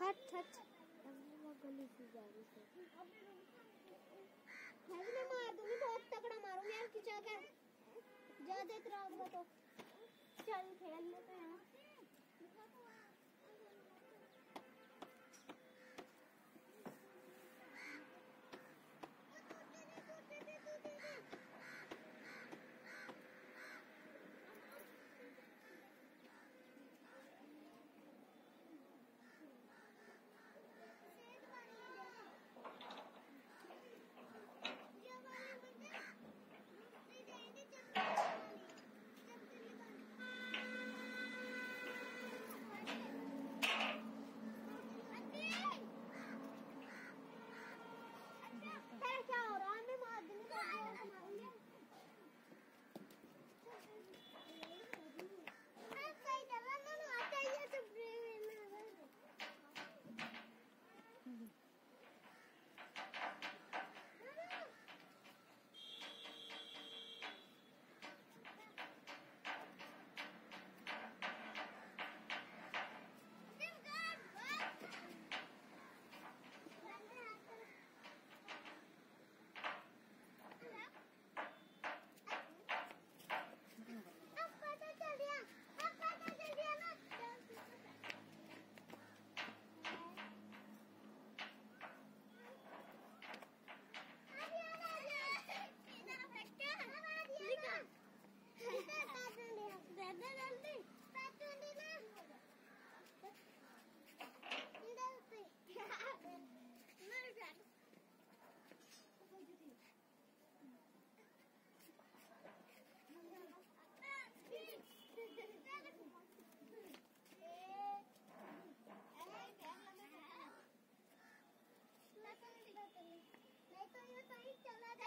हट हट गली से जा रही है मैं भी मार दूँगी, बहुत तगड़ा मारूँगी, यार, खिंचा कर ज़्यादा इतना होगा तो चल खेल लेते हैं नहीं तो ये तो ही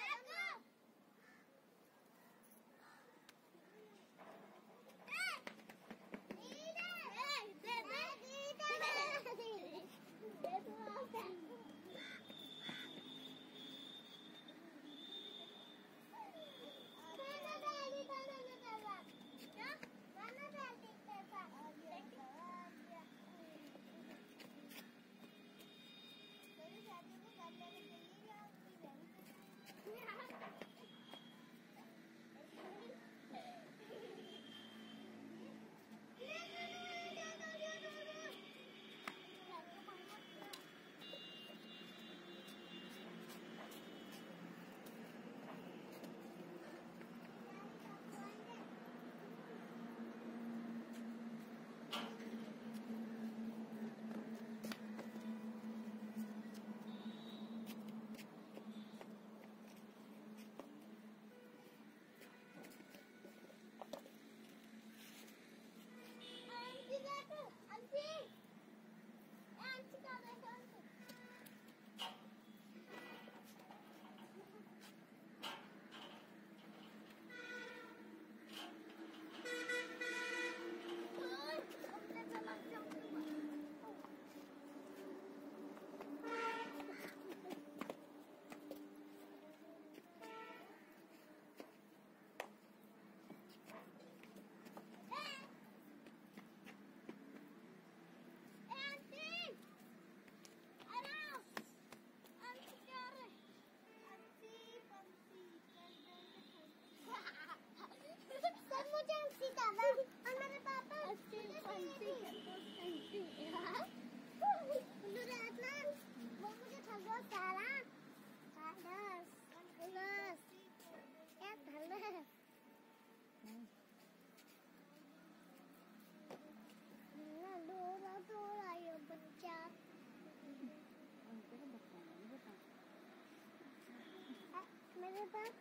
मेरे पास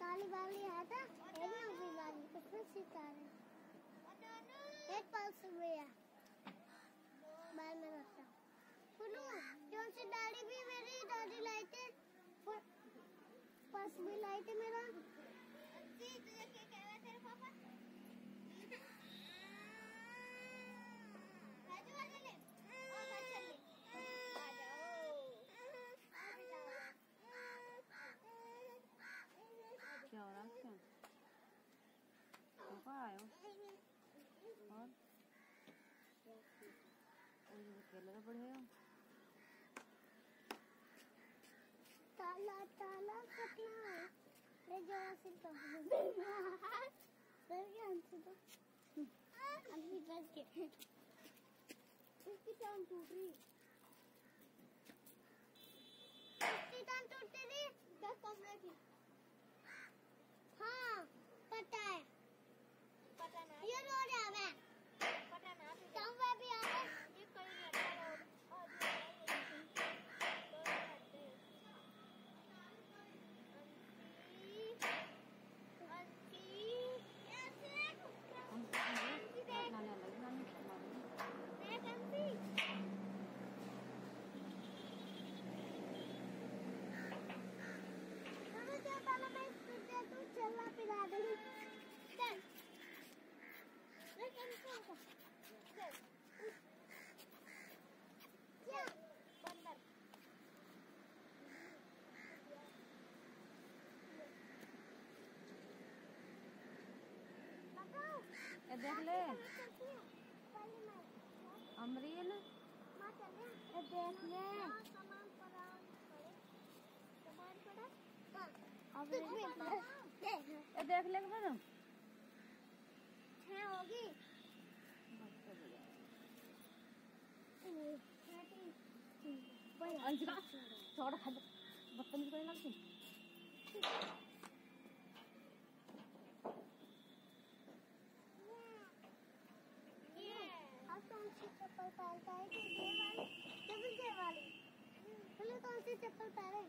काली वाली है था ये भी वाली उसमें सितारे एक पल्स भैया बाल में रखता सुनो, जो से दाढ़ी भी मेरी दादी लाई थे पर्स भी लाई थे मेरा। तुझे क्या कह रहा तेरे पापा राजू आ ले और मैं चल ले आ जाओ आ जाओ क्या हो रहा है क्या पापा आए हो और अकेले तो हो। ताला ताला कितना है। ले जाओ सिर तो। सर के हमसे तो। अभी बस के इसकी टांग टूट रही। इसकी टांग टूट रही। दस कमरे की। ये देख ले। माँ चले ये देख ले। अब देख ये देख ले छह होगी। खा बदतमीज करने लगती आप कौन सी चप्पल पहनता है कि ये वाली वाली। तुमने कौन सी चप्पल पहने?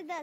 हो गया